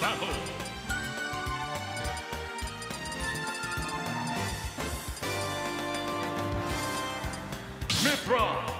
battle. Mithra.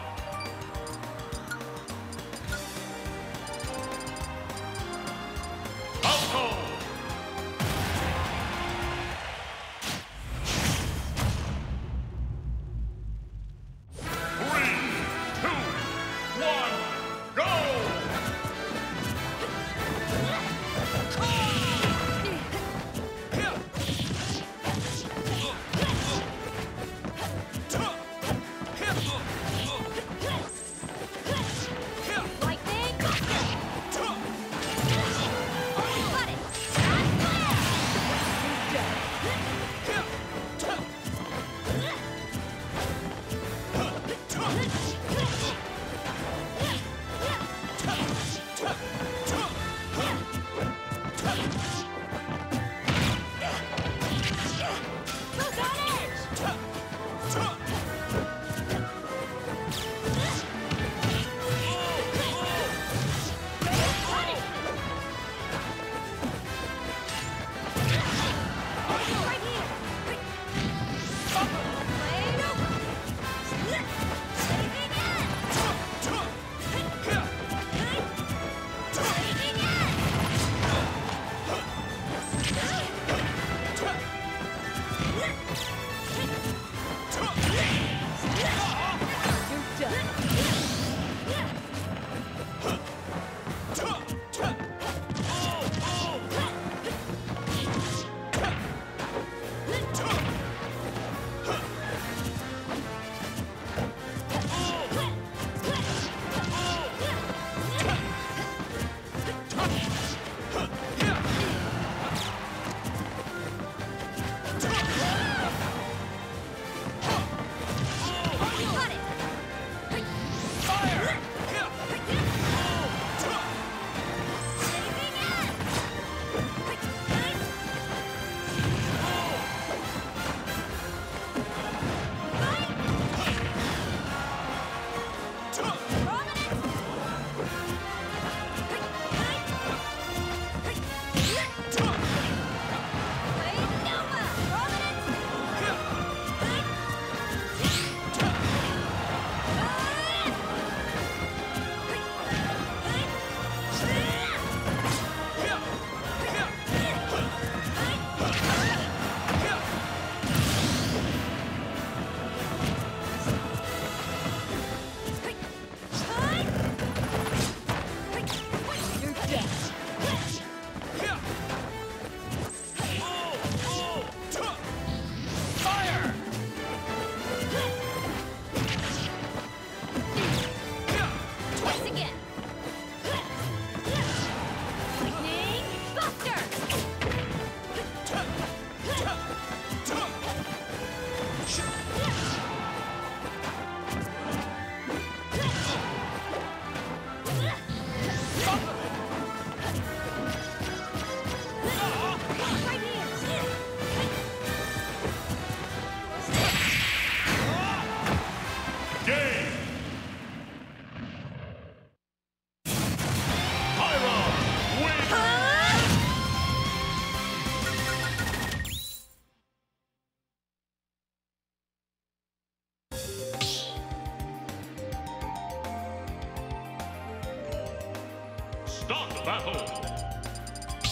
Start battle.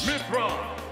Mithra